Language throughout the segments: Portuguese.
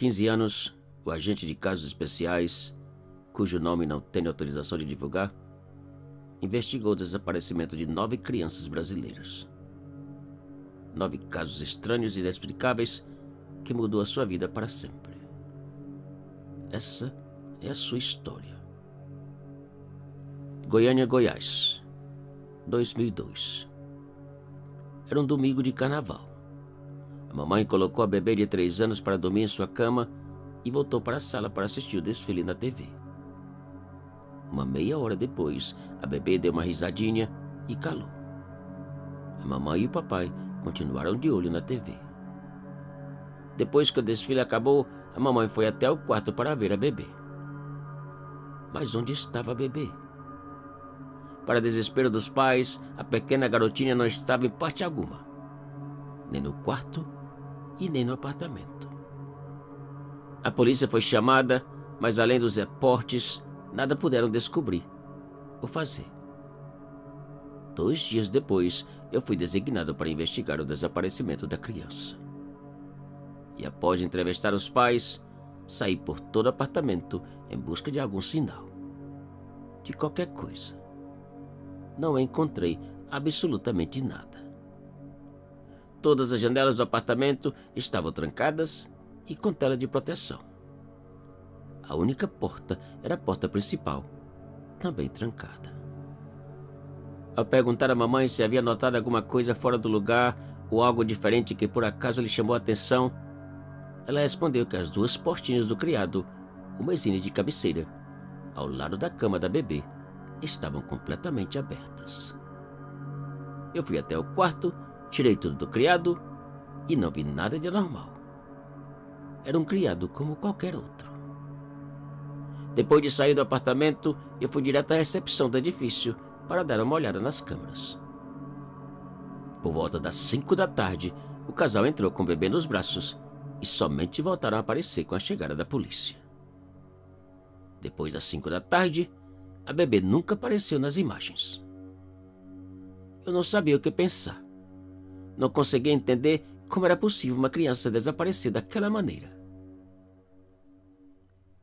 15 anos, o agente de casos especiais, cujo nome não tenho autorização de divulgar, investigou o desaparecimento de nove crianças brasileiras. Nove casos estranhos e inexplicáveis que mudou a sua vida para sempre. Essa é a sua história. Goiânia, Goiás, 2002. Era um domingo de carnaval. A mamãe colocou a bebê de três anos para dormir em sua cama e voltou para a sala para assistir o desfile na TV. Uma meia hora depois, a bebê deu uma risadinha e calou. A mamãe e o papai continuaram de olho na TV. Depois que o desfile acabou, a mamãe foi até o quarto para ver a bebê. Mas onde estava a bebê? Para desespero dos pais, a pequena garotinha não estava em parte alguma, nem no quarto e nem no apartamento. A polícia foi chamada, mas além dos reportes, nada puderam descobrir ou fazer. Dois dias depois, eu fui designado para investigar o desaparecimento da criança. E após entrevistar os pais, saí por todo o apartamento em busca de algum sinal. De qualquer coisa não encontrei absolutamente nada. Todas as janelas do apartamento estavam trancadas e com tela de proteção. A única porta era a porta principal, também trancada. Ao perguntar à mamãe se havia notado alguma coisa fora do lugar ou algo diferente que por acaso lhe chamou a atenção, ela respondeu que as duas portinhas do criado, uma zine de cabeceira, ao lado da cama da bebê, estavam completamente abertas. Eu fui até o quarto, tirei tudo do criado e não vi nada de anormal. Era um criado como qualquer outro. Depois de sair do apartamento, eu fui direto à recepção do edifício para dar uma olhada nas câmeras. Por volta das cinco da tarde, o casal entrou com o bebê nos braços e somente voltaram a aparecer com a chegada da polícia. Depois das cinco da tarde, a bebê nunca apareceu nas imagens. Eu não sabia o que pensar. Não conseguia entender como era possível uma criança desaparecer daquela maneira.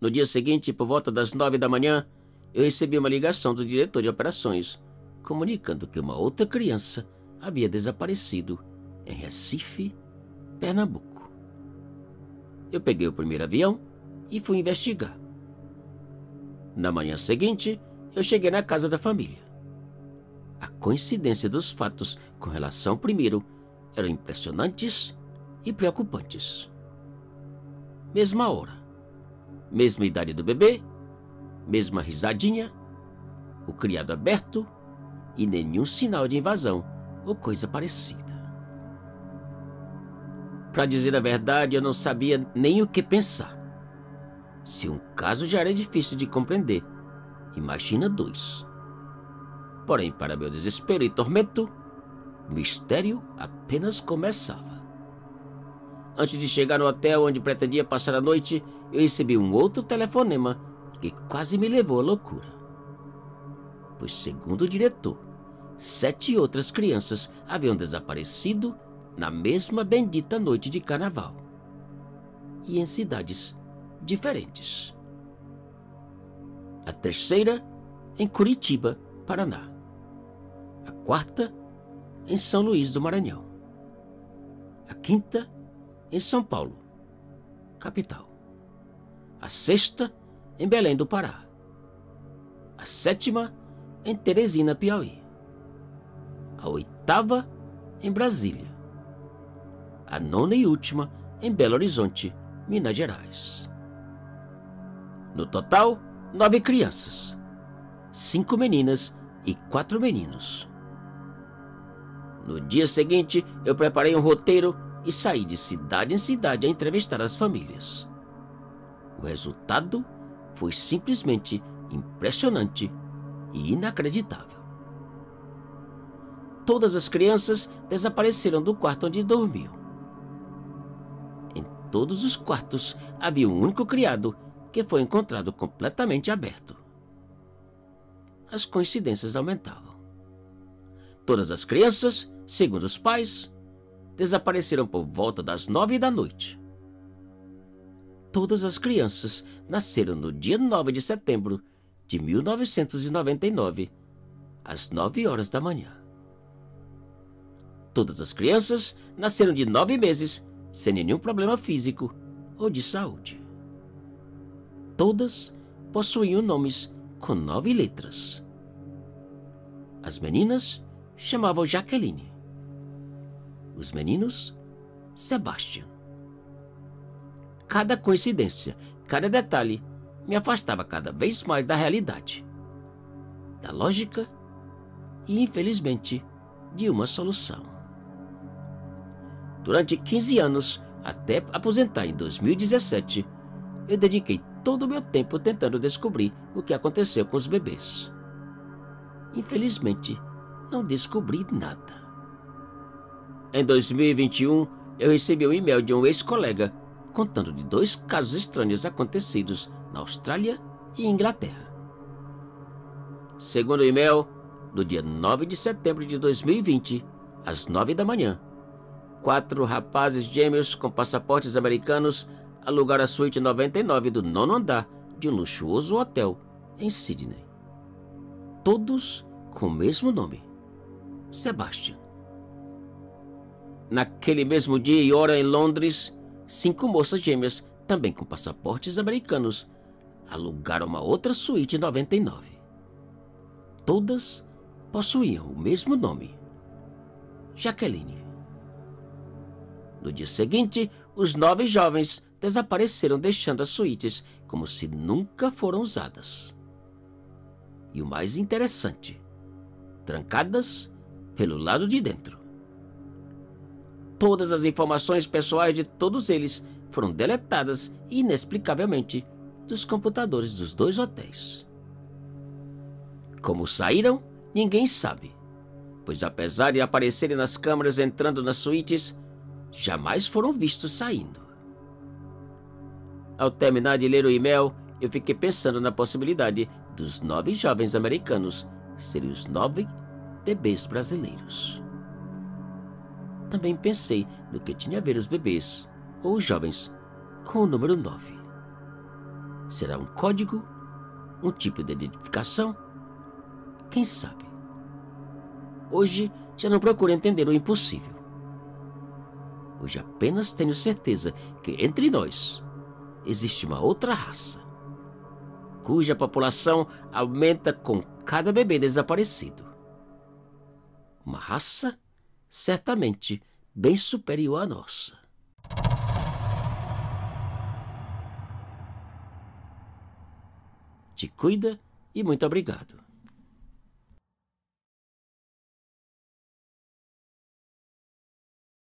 No dia seguinte, por volta das nove da manhã, eu recebi uma ligação do diretor de operações, comunicando que uma outra criança havia desaparecido em Recife, Pernambuco. Eu peguei o primeiro avião e fui investigar. Na manhã seguinte, eu cheguei na casa da família. A coincidência dos fatos com relação ao primeiro eram impressionantes e preocupantes. Mesma hora, mesma idade do bebê, mesma risadinha, o criado aberto e nenhum sinal de invasão ou coisa parecida. Para dizer a verdade, eu não sabia nem o que pensar. Se um caso já era difícil de compreender, Imagina dois. Porém, para meu desespero e tormento, o mistério apenas começava. Antes de chegar no hotel onde pretendia passar a noite, eu recebi um outro telefonema que quase me levou à loucura. Pois, segundo o diretor, sete outras crianças haviam desaparecido na mesma bendita noite de carnaval e em cidades diferentes a terceira em Curitiba, Paraná, a quarta em São Luís do Maranhão, a quinta em São Paulo, capital, a sexta em Belém do Pará, a sétima em Teresina, Piauí, a oitava em Brasília, a nona e última em Belo Horizonte, Minas Gerais. No total, nove crianças, cinco meninas e quatro meninos. No dia seguinte, eu preparei um roteiro e saí de cidade em cidade a entrevistar as famílias. O resultado foi simplesmente impressionante e inacreditável. Todas as crianças desapareceram do quarto onde dormiam. Em todos os quartos havia um único criado que foi encontrado completamente aberto. As coincidências aumentavam. Todas as crianças, segundo os pais, desapareceram por volta das nove da noite. todas as crianças nasceram no dia 9 de setembro de 1999, às 9 horas da manhã. Todas as crianças nasceram de nove meses sem nenhum problema físico ou de saúde. Todas possuíam nomes com nove letras. As meninas chamavam Jaqueline. Os meninos, Sebastian. Cada coincidência, cada detalhe me afastava cada vez mais da realidade, da lógica e, infelizmente, de uma solução. Durante 15 anos, até aposentar em 2017, eu dediquei todo o meu tempo tentando descobrir o que aconteceu com os bebês. Infelizmente, não descobri nada. Em 2021, eu recebi um e-mail de um ex-colega contando de dois casos estranhos acontecidos na Austrália e Inglaterra. Segundo o e-mail, no dia 9 de setembro de 2020, às 9 da manhã, quatro rapazes gêmeos com passaportes americanos alugaram a suíte 99 do nono andar de um luxuoso hotel em Sydney. Todos com o mesmo nome: Sebastian. Naquele mesmo dia e hora em Londres, cinco moças gêmeas, também com passaportes americanos, alugaram uma outra suíte 99. Todas possuíam o mesmo nome: Jaqueline. No dia seguinte, os nove jovens desapareceram, deixando as suítes como se nunca foram usadas. E o mais interessante, trancadas pelo lado de dentro. Todas as informações pessoais de todos eles foram deletadas inexplicavelmente dos computadores dos dois hotéis. Como saíram, ninguém sabe, pois apesar de aparecerem nas câmeras entrando nas suítes, jamais foram vistos saindo. Ao terminar de ler o e-mail, eu fiquei pensando na possibilidade dos nove jovens americanos serem os nove bebês brasileiros. Também pensei no que tinha a ver os bebês, ou os jovens, com o número 9. Será um código? Um tipo de identificação? Quem sabe? Hoje já não procuro entender o impossível. Hoje apenas tenho certeza que entre nós existe uma outra raça, cuja população aumenta com cada bebê desaparecido. Uma raça certamente bem superior à nossa. Te cuida e muito obrigado.